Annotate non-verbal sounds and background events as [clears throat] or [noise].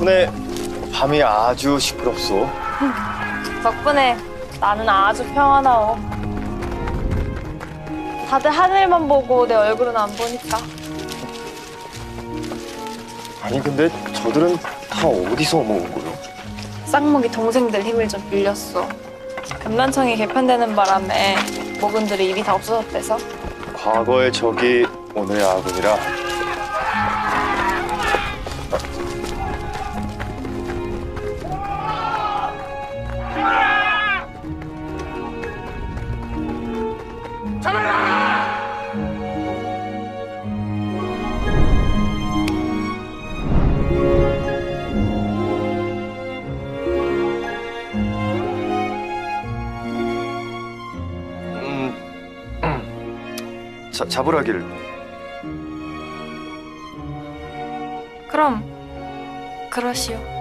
덕분에 밤이 아주 시끄럽소. 덕분에 나는 아주 평안하오. 다들 하늘만 보고 내 얼굴은 안 보니까. 아니 근데 저들은 다 어디서 모은 거요? 쌍목이 동생들 힘을 좀 빌렸어. 금난청이 개편되는 바람에 모근들이 일이 다 없어졌대서. 과거의 적이 오늘의 아군이라. 음, [clears throat] 자, 잡으라길 그럼 그러시오.